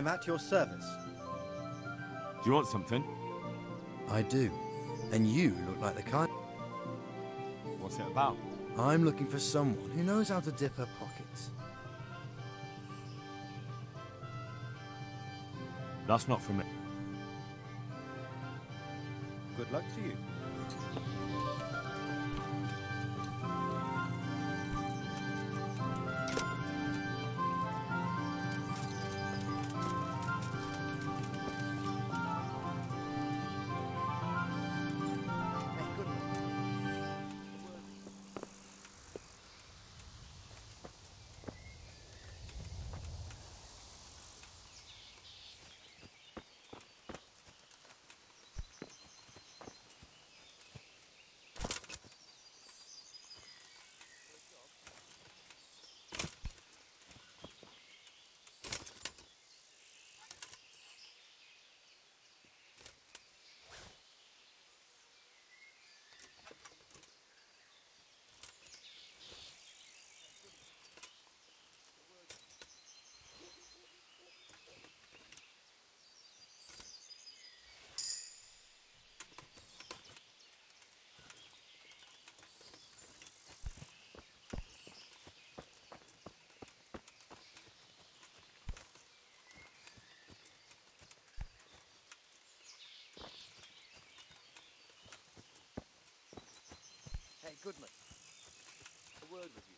I'm at your service. Do you want something? I do. And you look like the kind. What's it about? I'm looking for someone who knows how to dip her pockets. That's not for me. Good luck to you. Hey, Goodman. A word with you.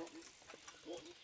おお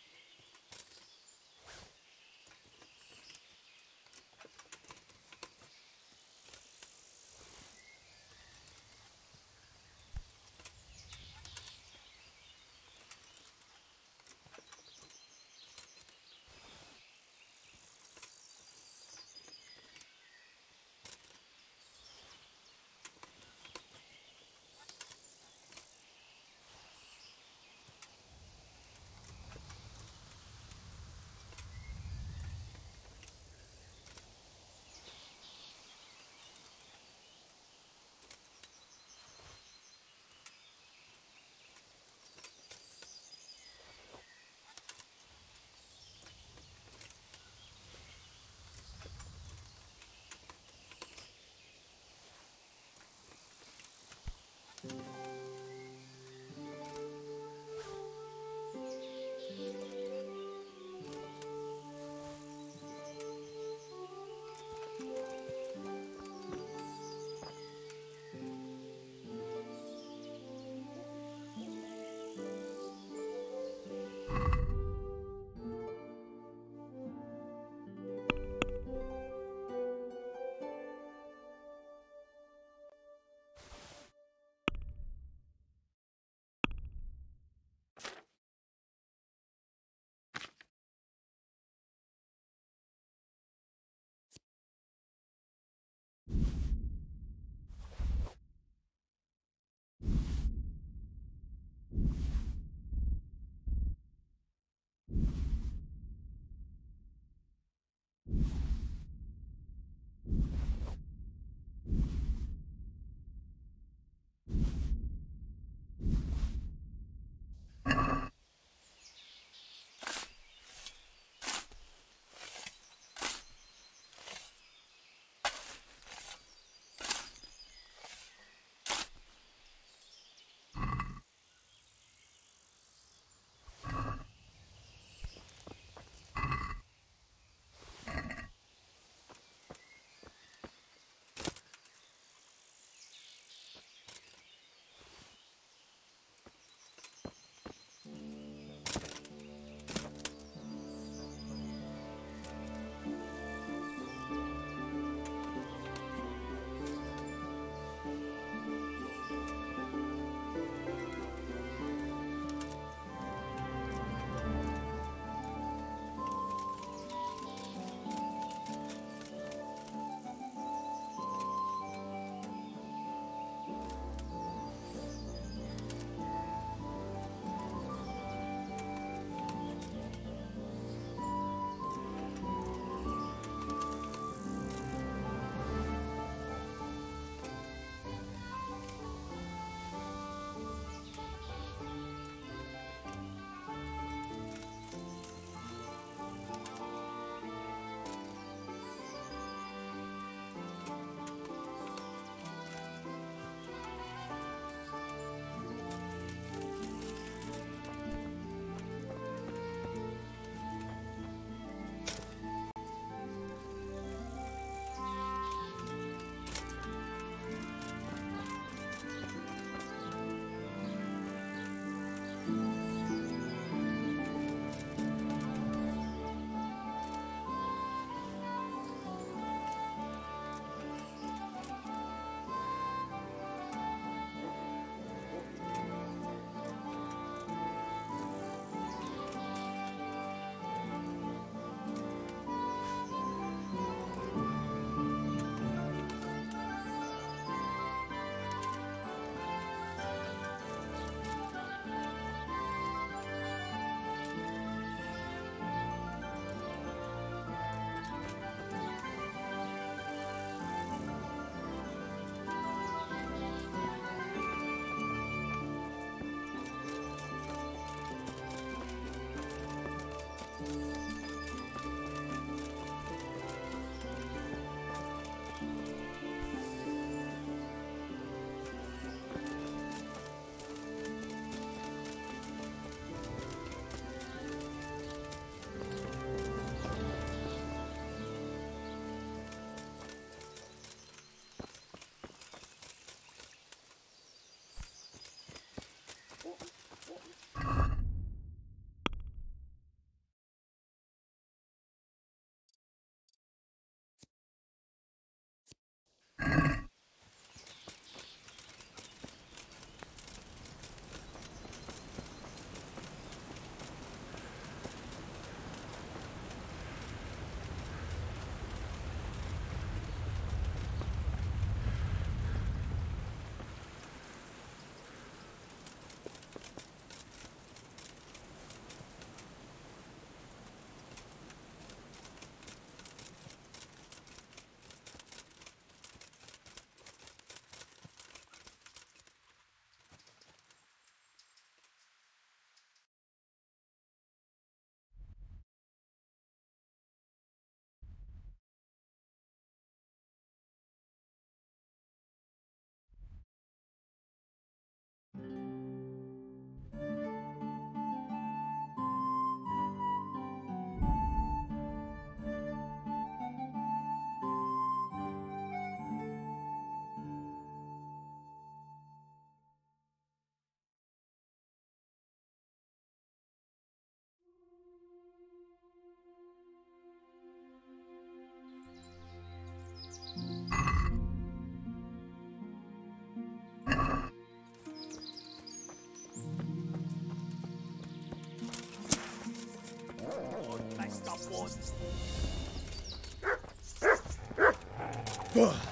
Ugh.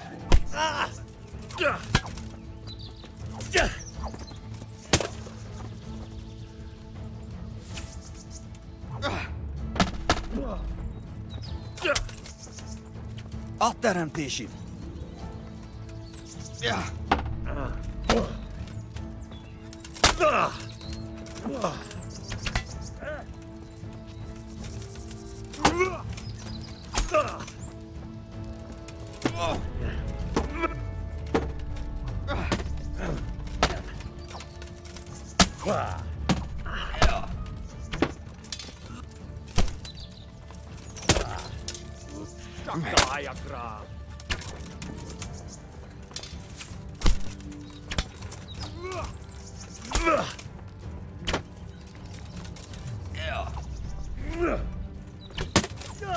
teremtésig. Yeah.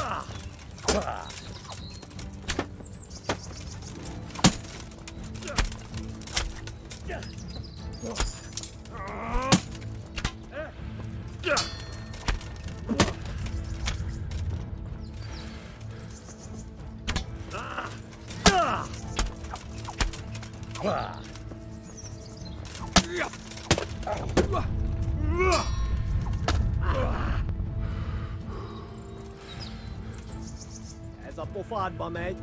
はあ。没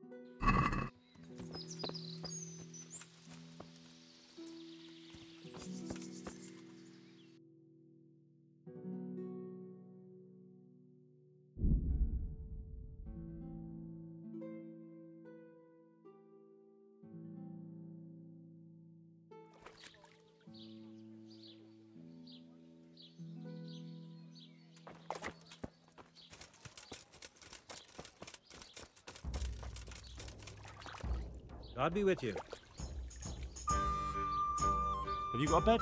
Kurva élet! God be with you. Have you got a bed?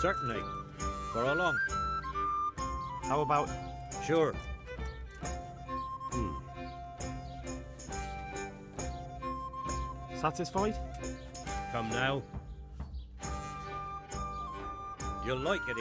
Certainly. For how long? How about Sure. Hmm. satisfied? Come now. You'll like it.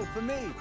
For me.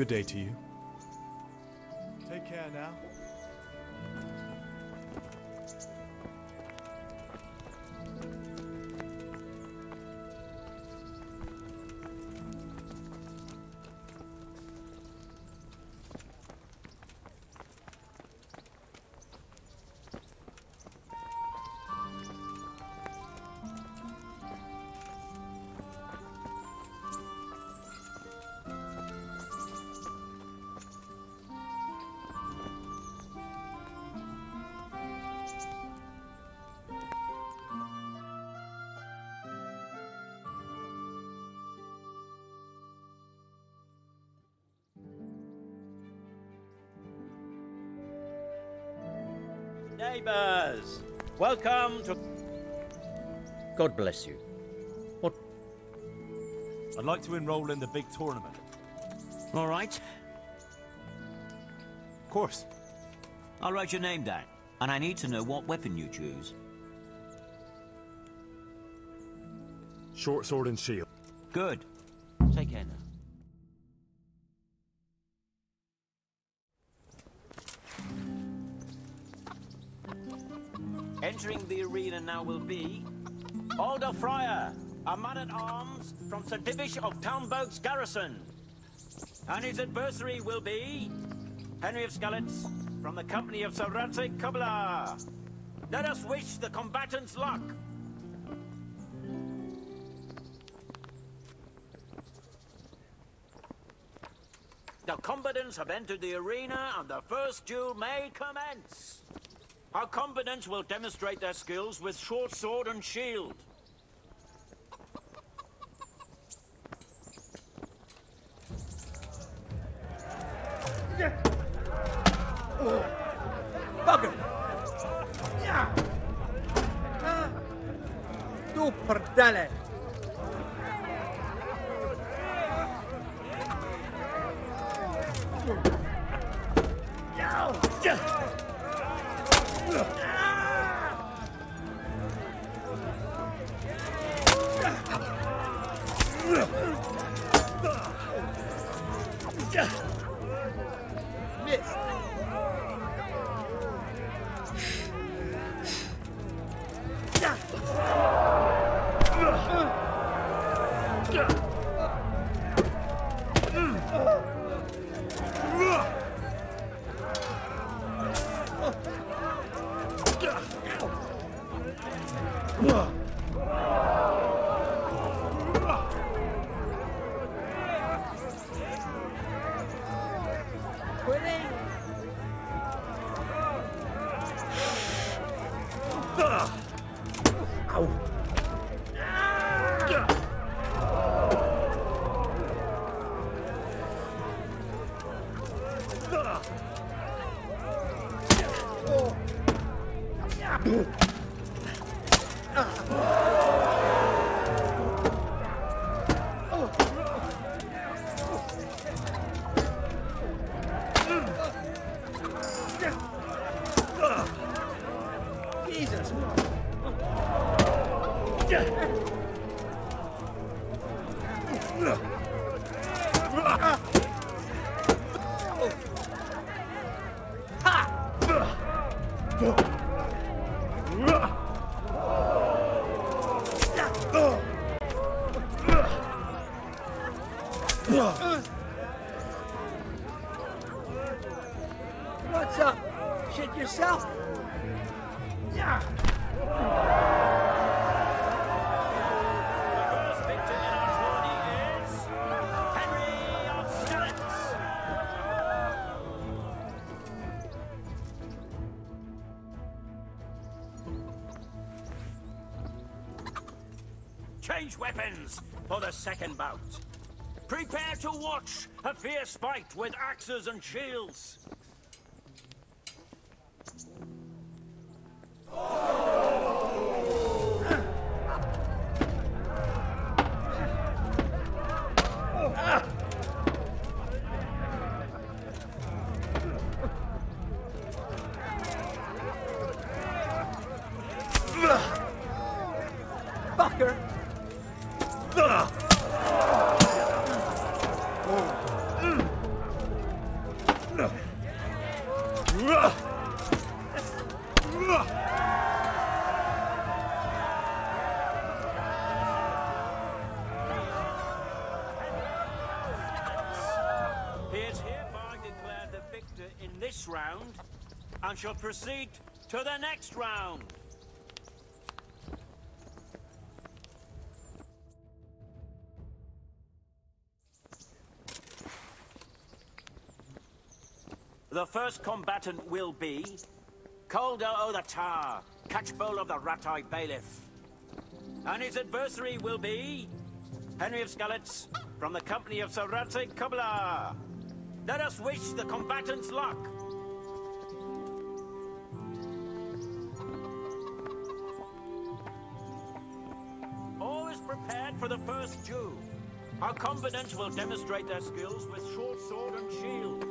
Good day to you. Welcome to. God bless you. What? I'd like to enroll in the big tournament. All right. Of course. I'll write your name down. And I need to know what weapon you choose. Short sword and shield. Good. Now will be Alder Fryer, a man-at-arms from Sir Divish of Talmberg's garrison. And his adversary will be Henry of Skalitz from the company of Sir Radzig Kobyla. Let us wish the combatants luck. The combatants have entered the arena and the first duel may commence. Our combatants will demonstrate their skills with short sword and shield. 뭐? Weapons for the second bout. Prepare to watch a fierce fight with axes and shields. To the next round. The first combatant will be Calder o' the Tower, catchpole of the Rattay Bailiff. And his adversary will be Henry of Skalitz from the company of Sir Kobyla. Let us wish the combatants luck. Our combatants will demonstrate their skills with short sword and shield.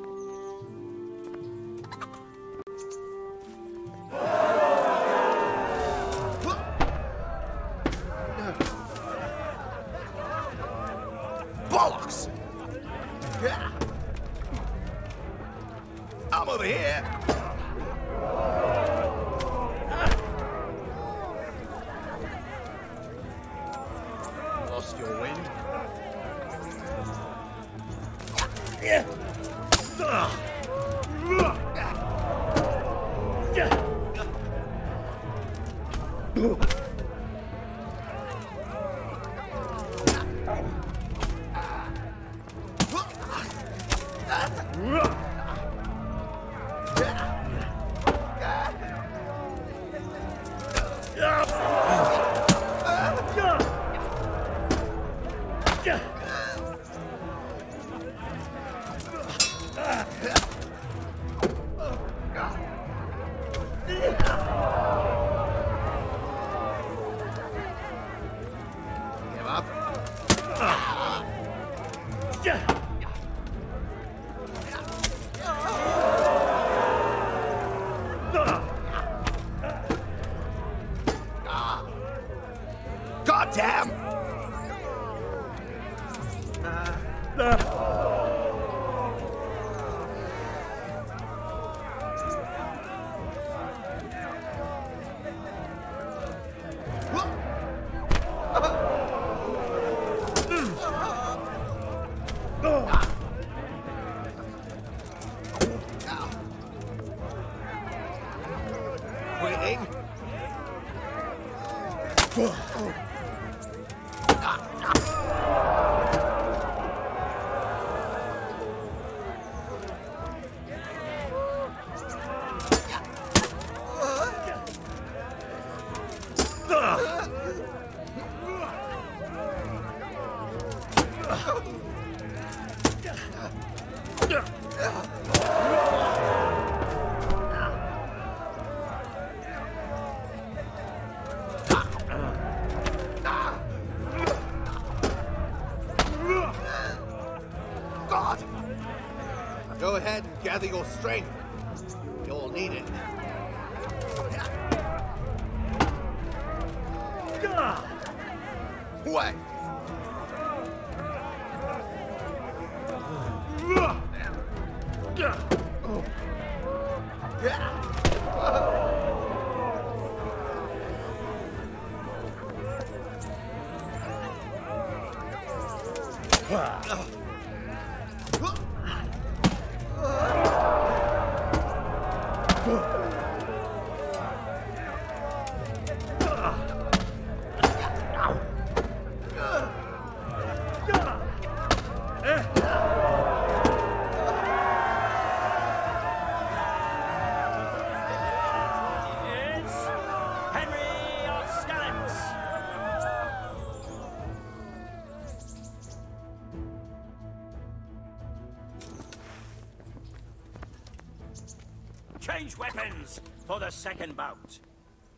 Change weapons for the second bout.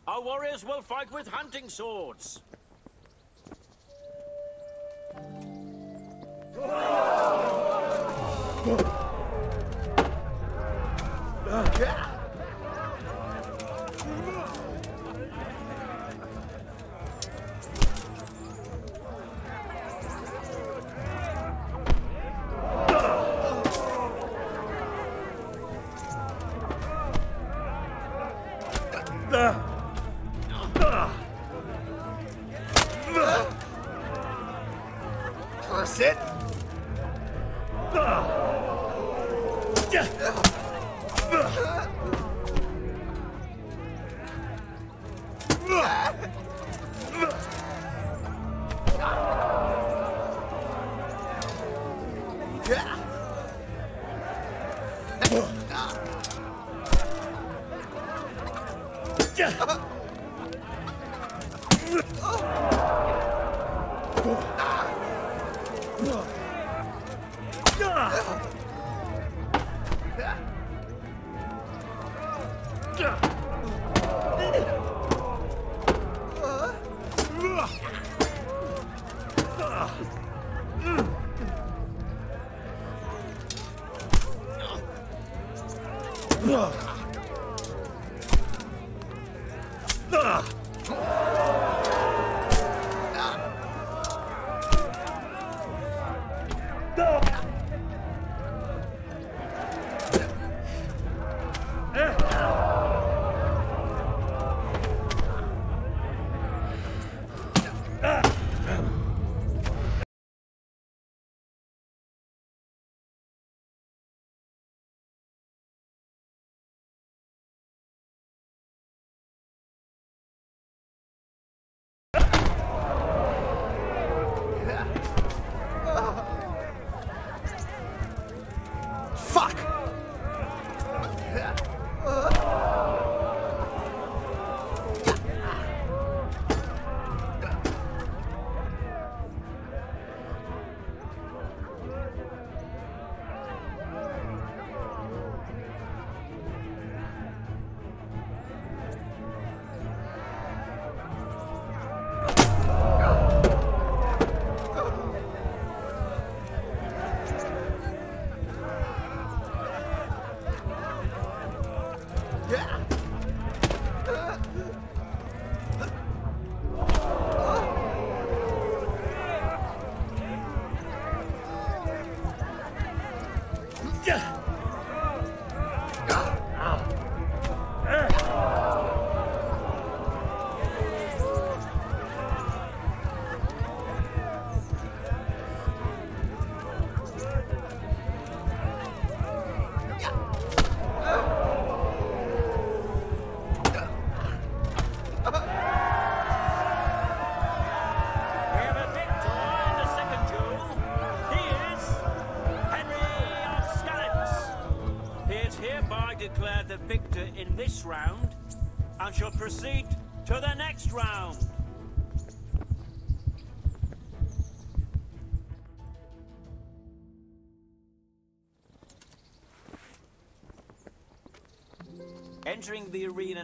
Our warriors will fight with hunting swords.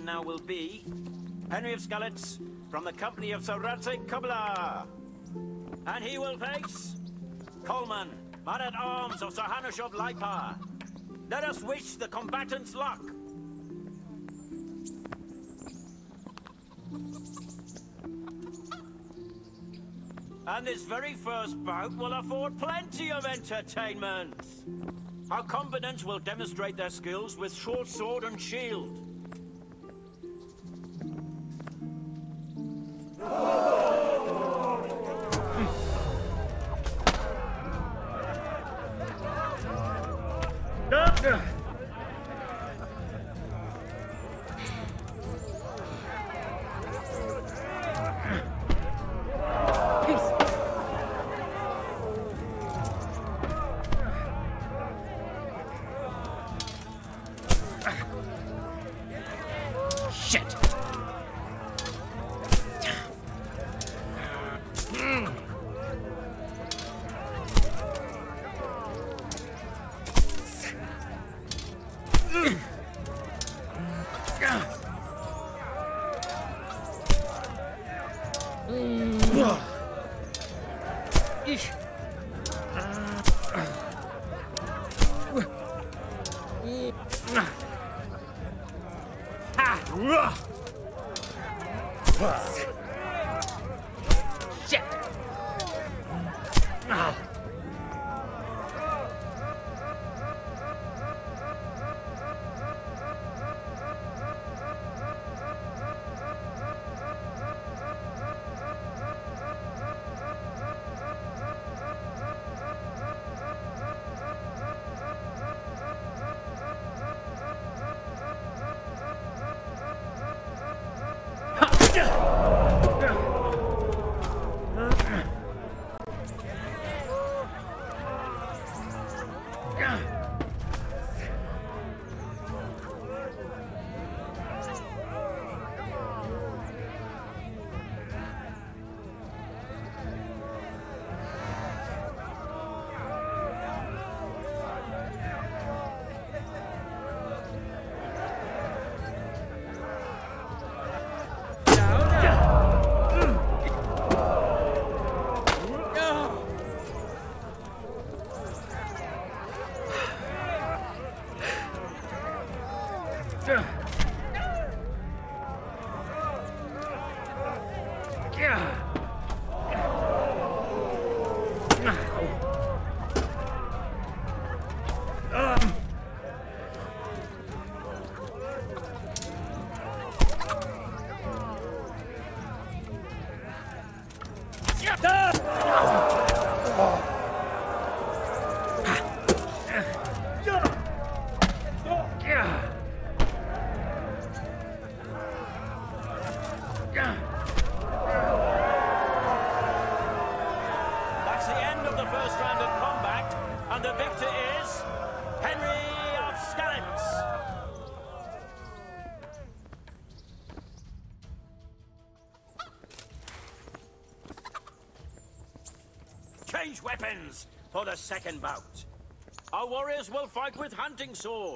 Now will be Henry of Skalitz from the company of Sir Kobyla. And he will face Coleman, man at arms of Sir Hanush of Leipa. Let us wish the combatants luck. And this very first bout will afford plenty of entertainment. Our combatants will demonstrate their skills with short sword and shield. Weapons for the second bout. Our warriors will fight with hunting swords.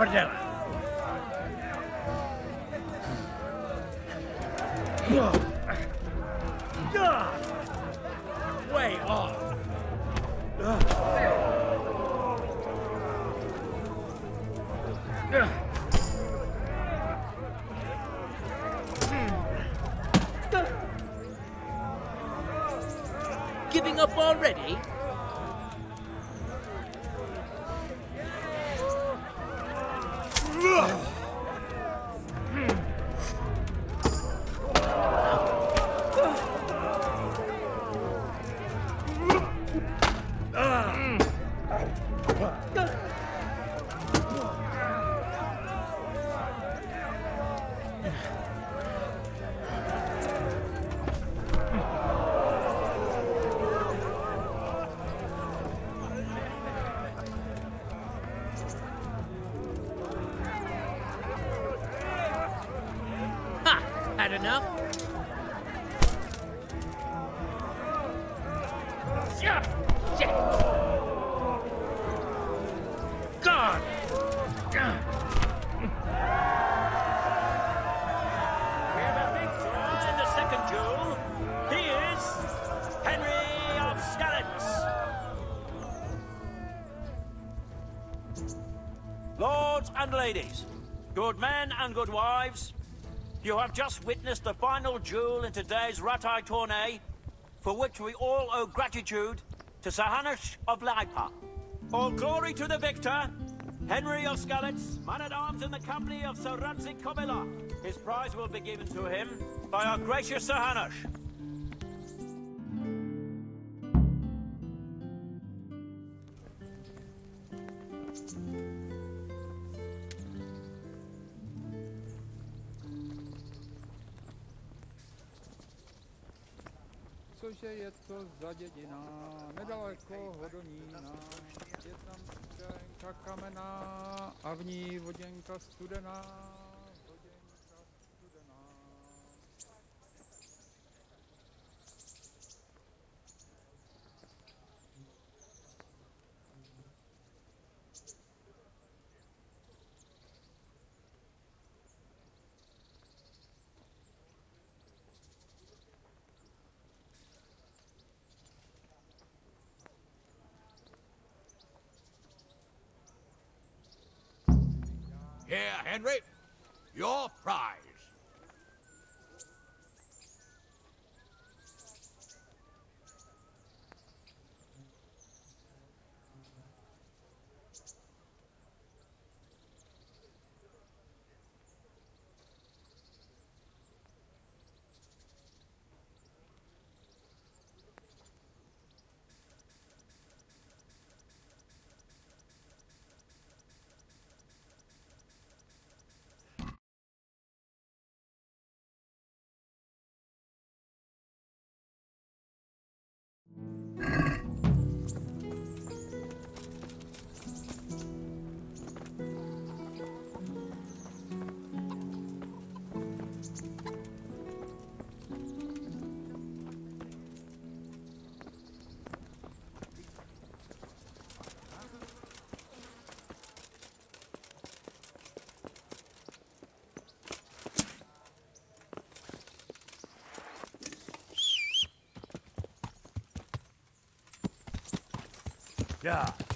Do perdela! Way off! And good wives, you have just witnessed the final duel in today's Rattay tourney, for which we all owe gratitude to Sir Hanush of Leipa. All glory to the victor, Henry of Skalitz, man-at-arms in the company of Sir Radzig Kobyla. His prize will be given to him by our gracious Sir studená. Here, Henry. Your prize. Yeah.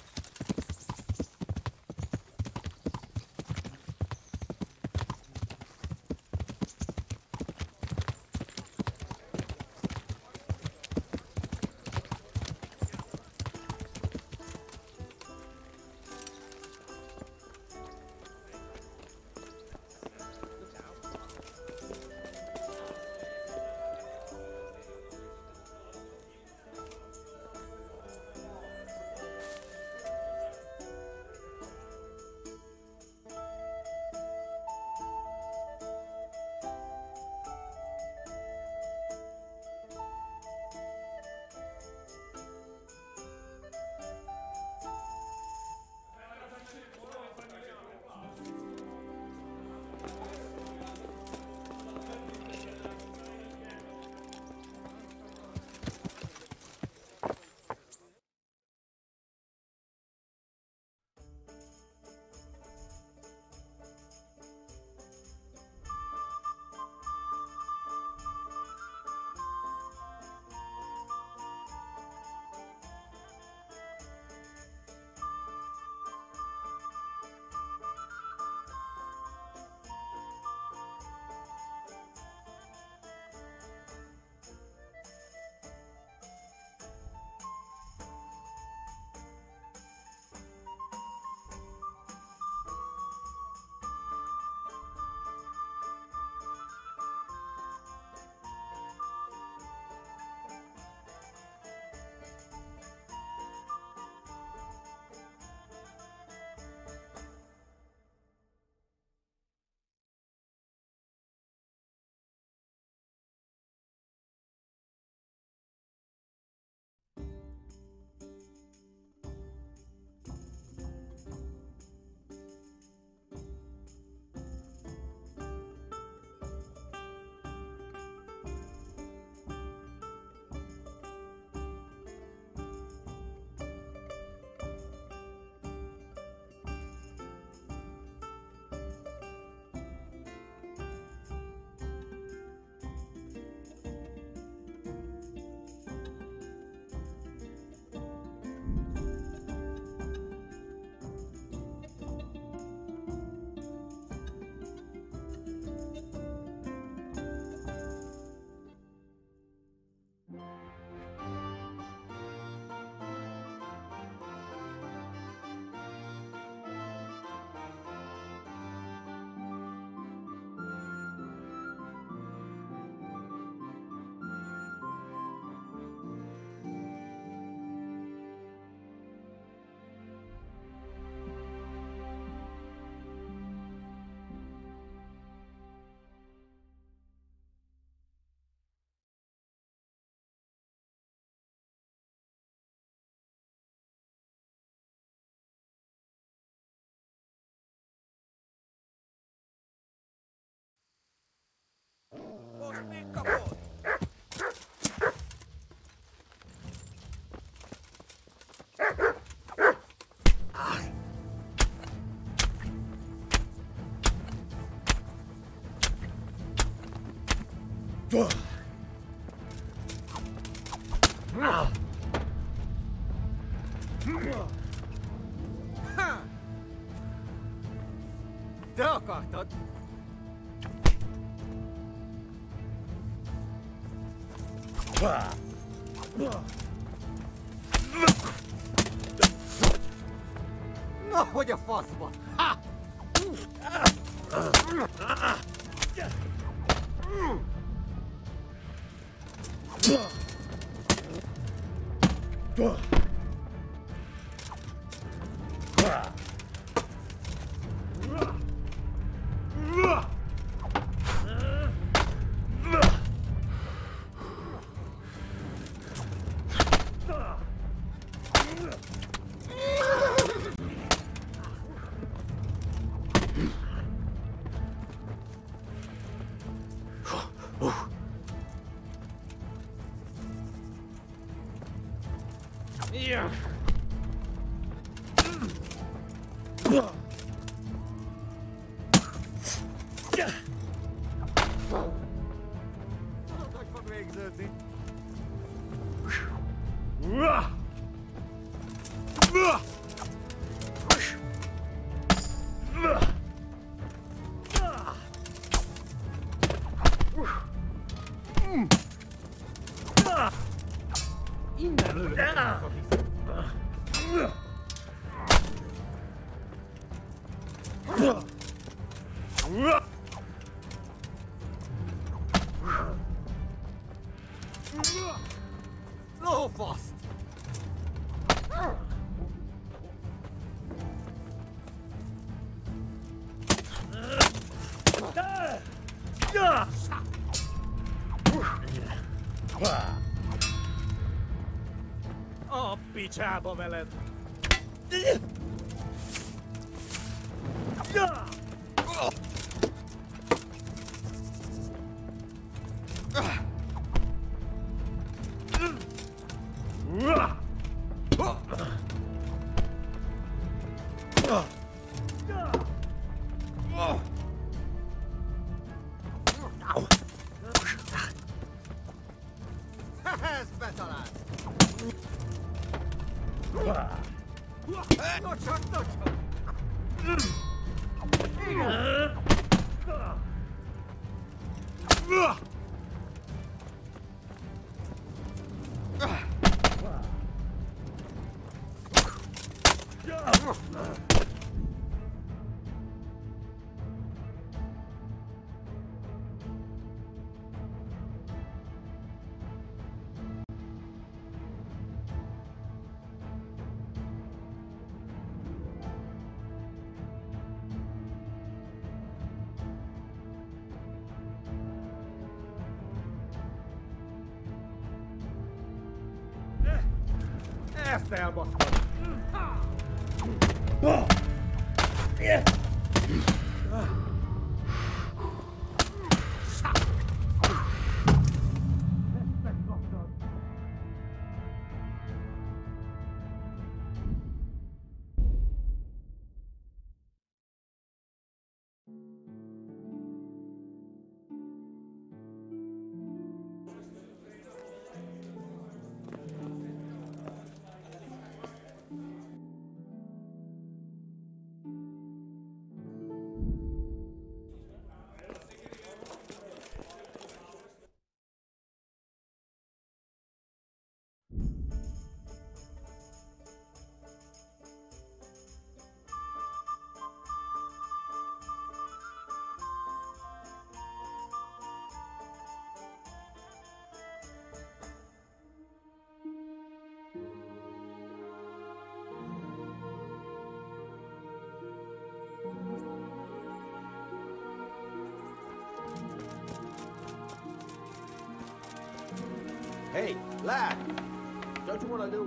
Nico. Hogy a csába veled! bara... lad! Don't you want a little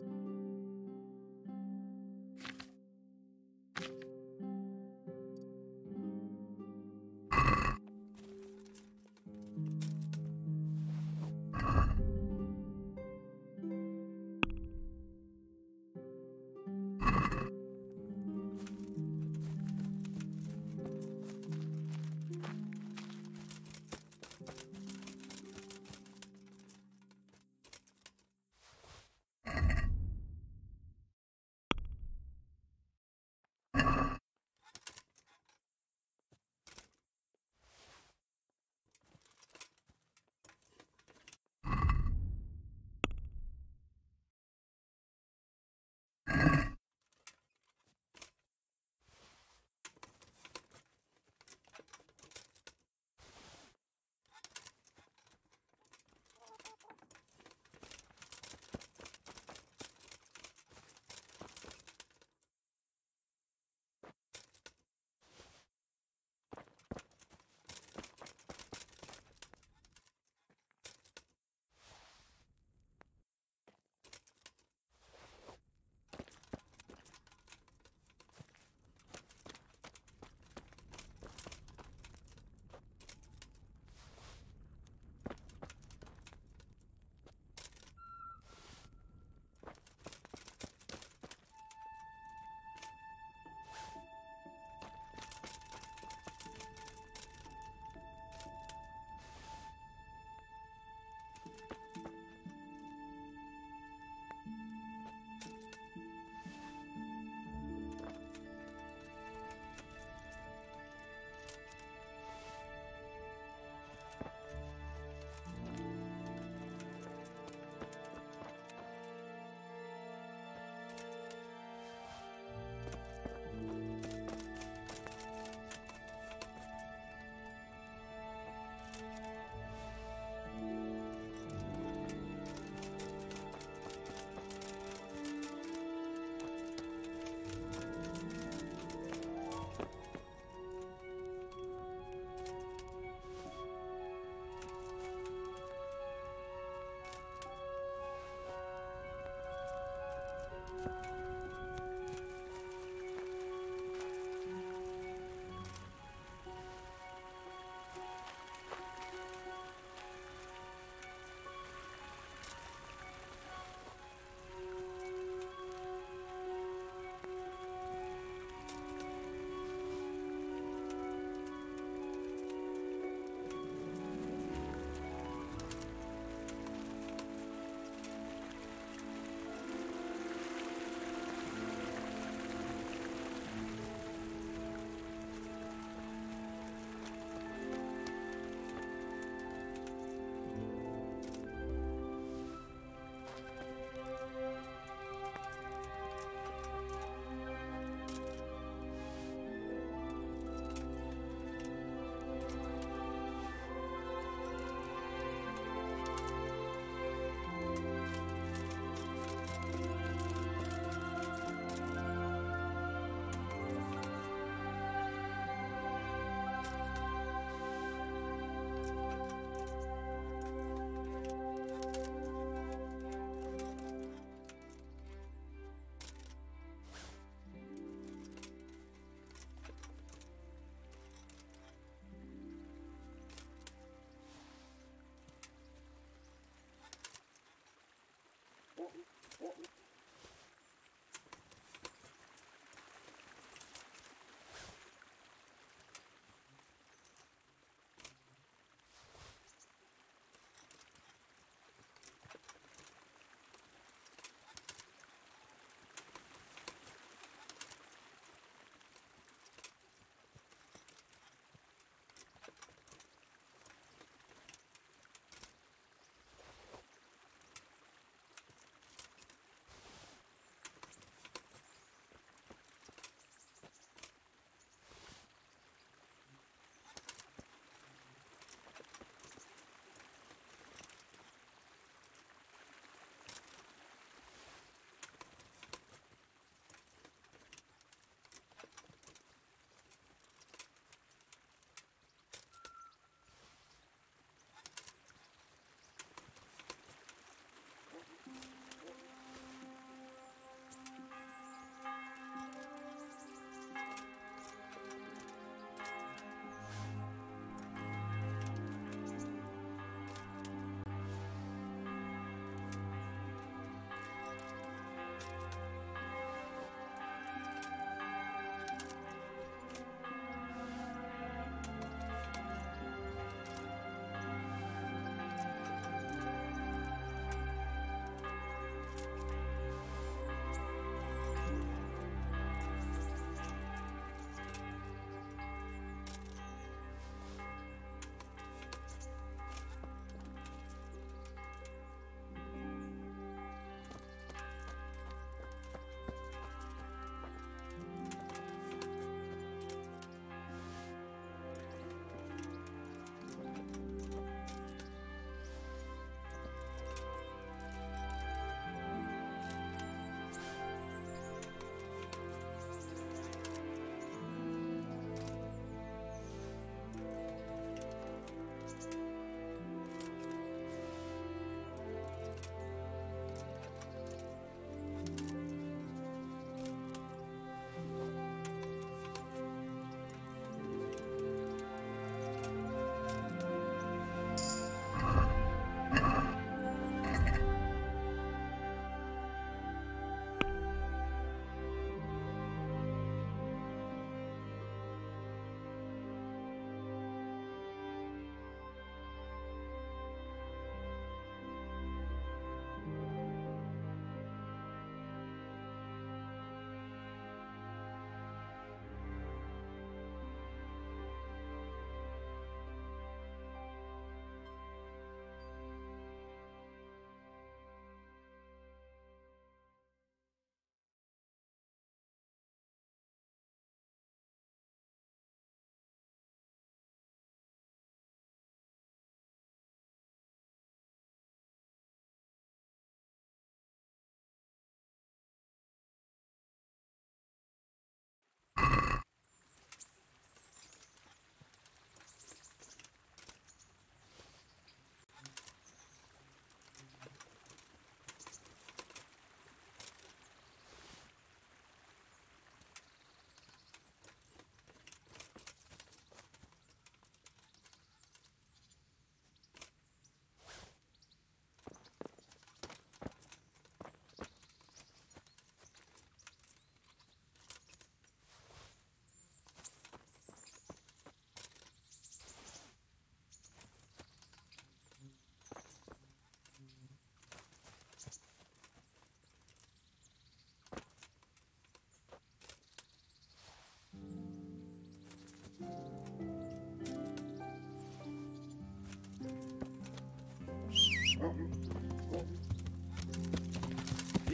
Thank you. What?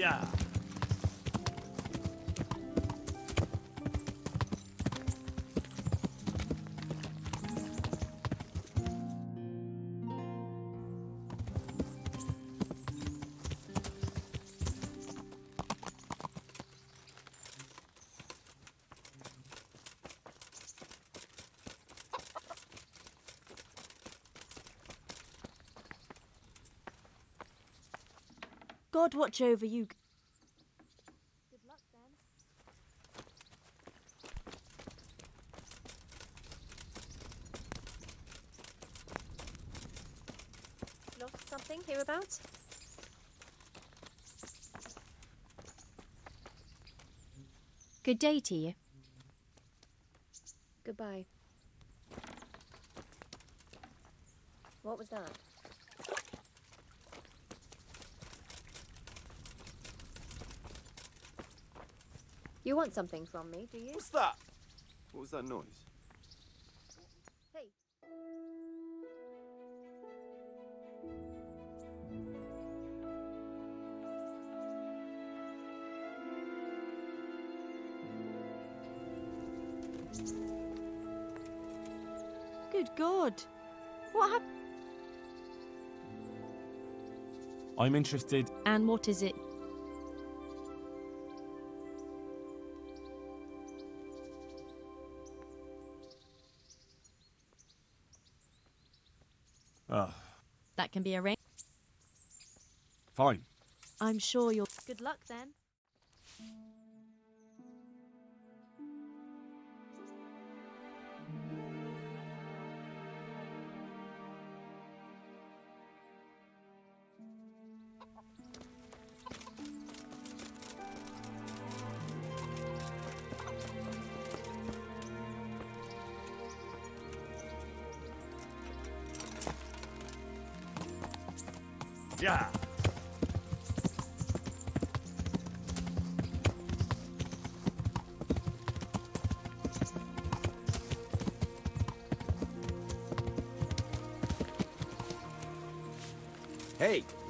Yeah. God watch over you. Good luck then. Lost something hereabouts? Good day to you. Goodbye. What was that? Want something from me, do you? What's that? What was that noise? Hey. Good God. What happened? I'm interested. And what is it? Can be arranged. fine. I'm sure you'll. Good luck then.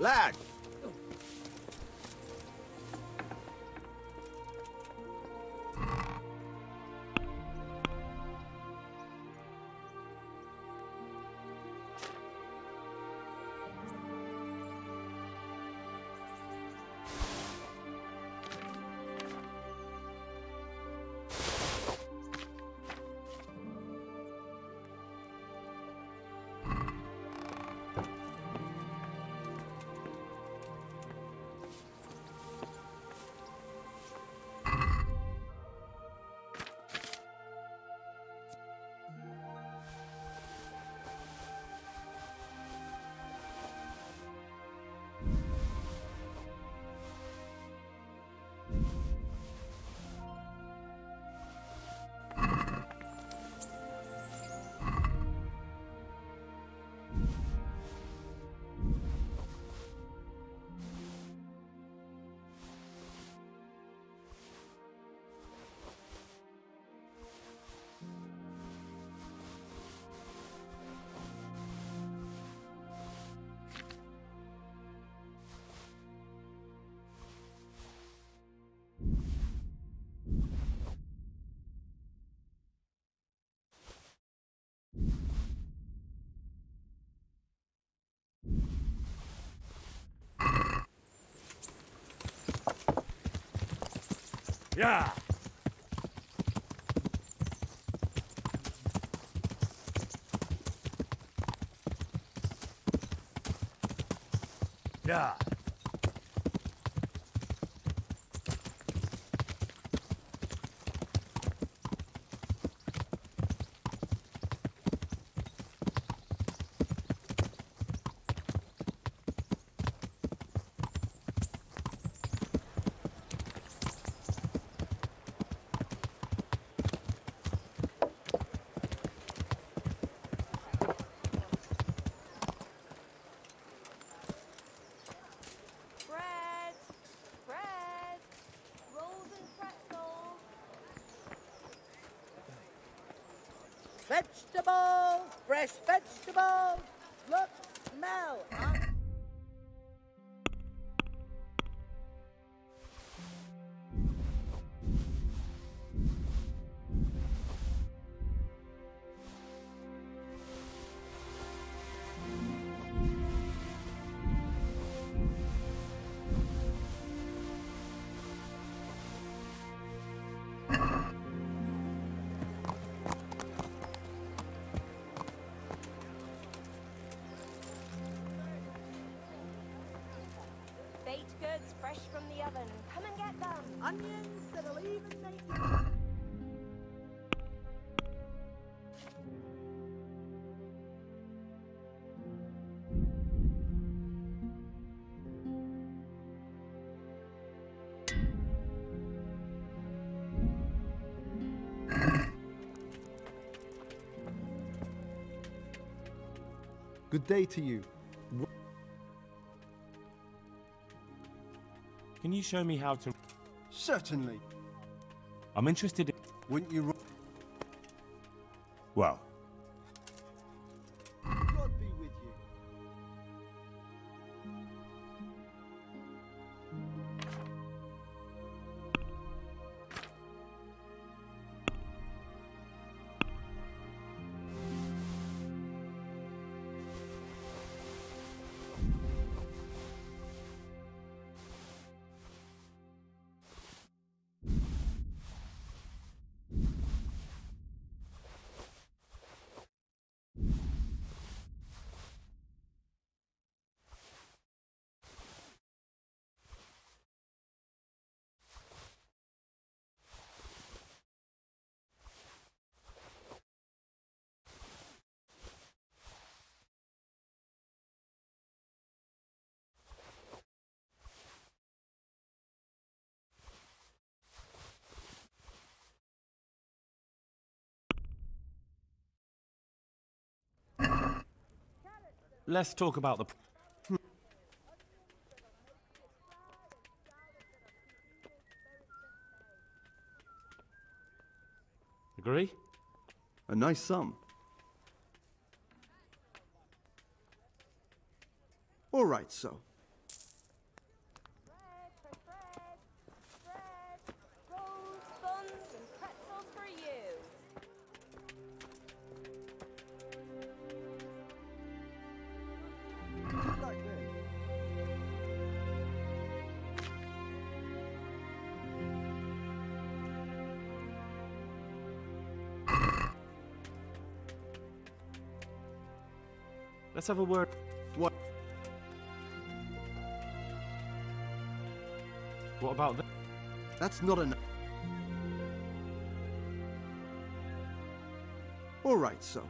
Lad! Yeah. Yeah. Vegetables! Fresh vegetables! Onions that'll even make you... Good day to you. Can you show me how to... Certainly. I'm interested in... Wouldn't you... Well, let's talk about the... Agree? A nice sum. All right, so. Let's have a word... What? What about that? That's not enough. All right, so.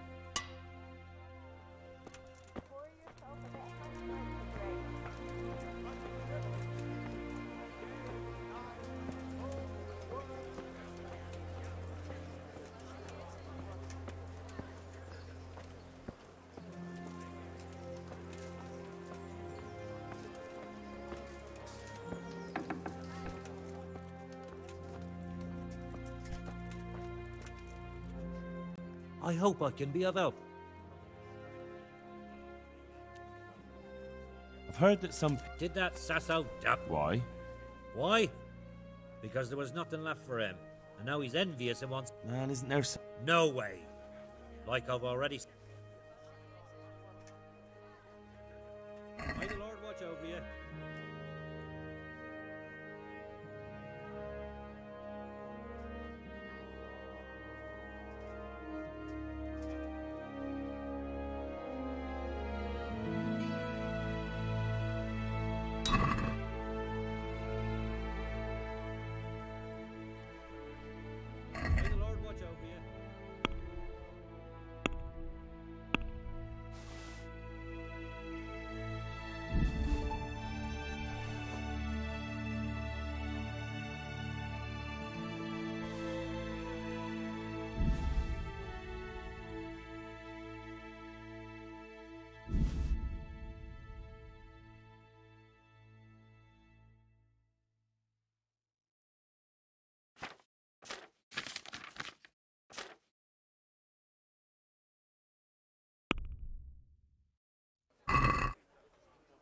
Hope I can be of help. I've heard that some... Did that Sasso duck? Why? Why? Because there was nothing left for him. And now he's envious and wants... Man, isn't there some... No way. Like I've already...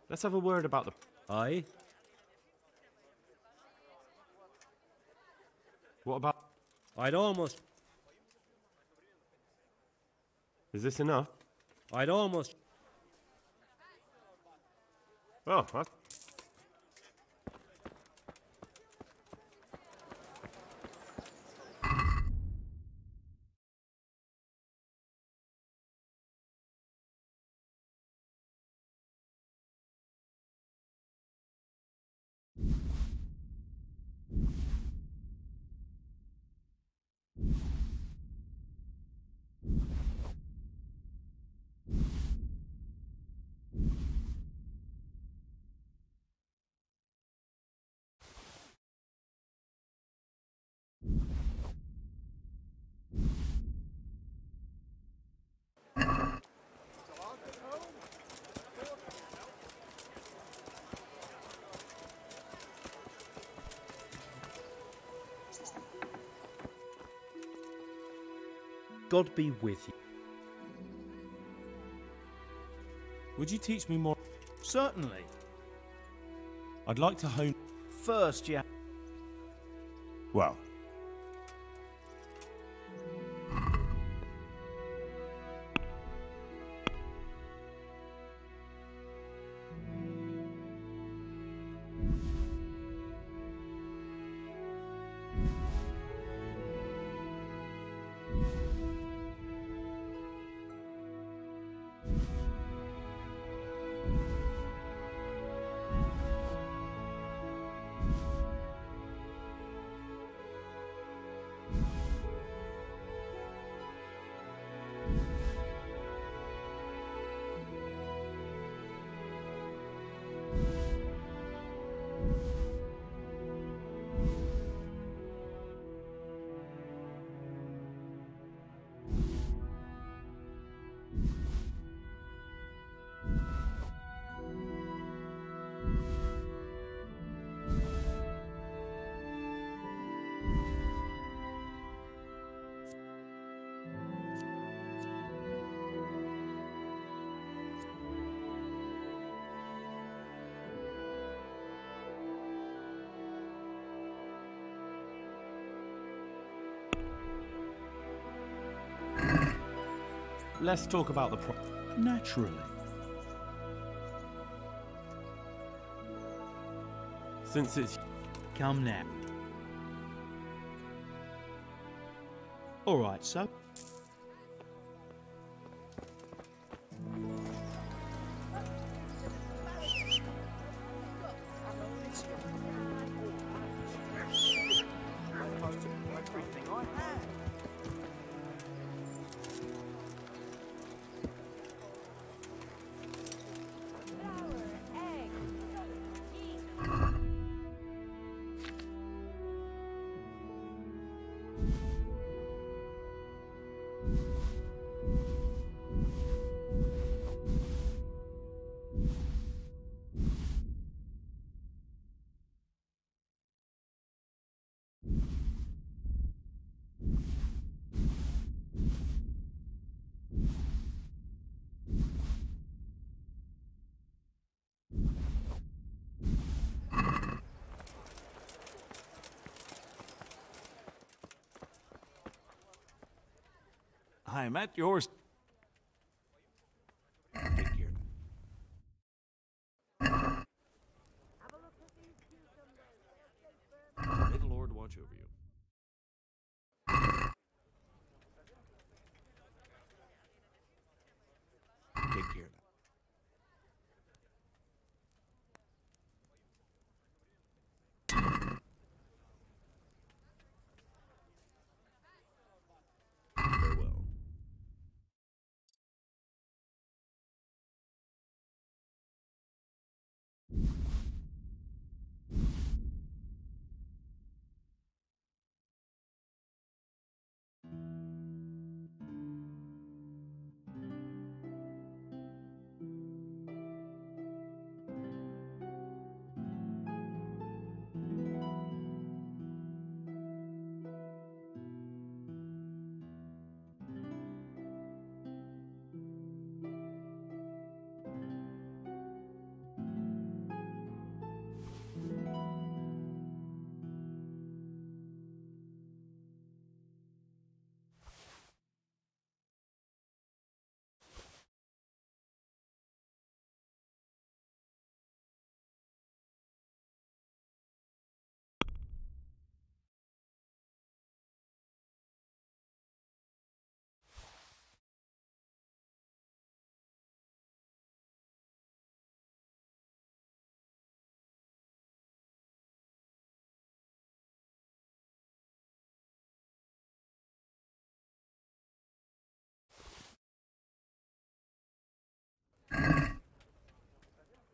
Let's have a word about the... Aye? What about... I'd almost... Is this enough? I'd almost... Oh, that's... God be with you. Would you teach me more? Certainly. I'd like to hone. First, yeah. Well, let's talk about the pro. Naturally. Since it's Come now. All right, so. I'm at yours.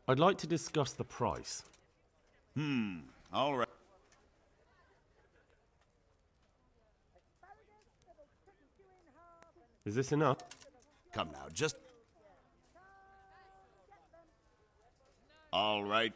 I'd like to discuss the price. Hmm. All right. Is this enough? Come now, just. All right.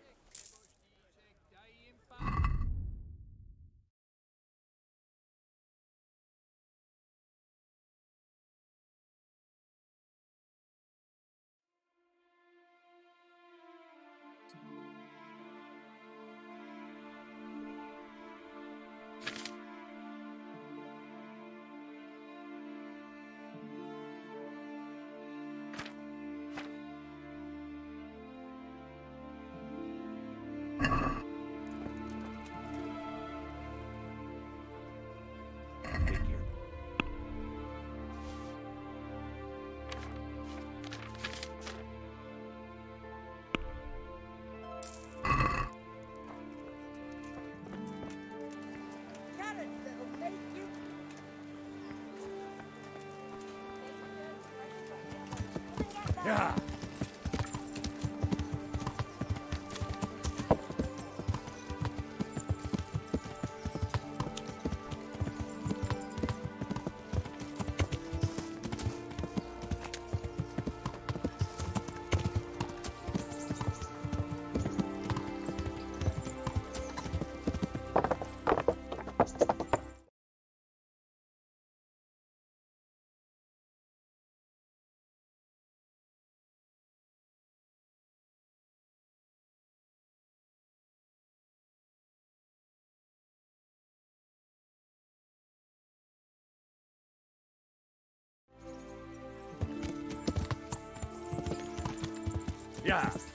Yeah.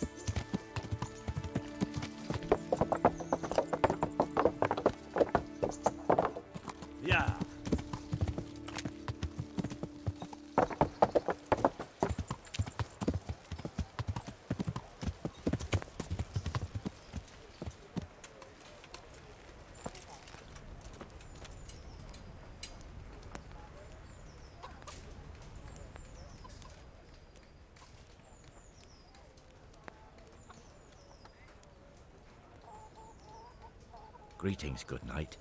Greetings, good knight.